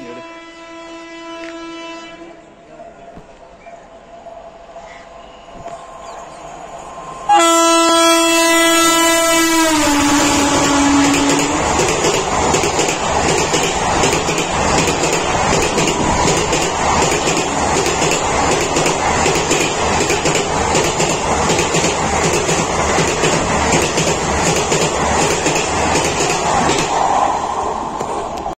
Yeah.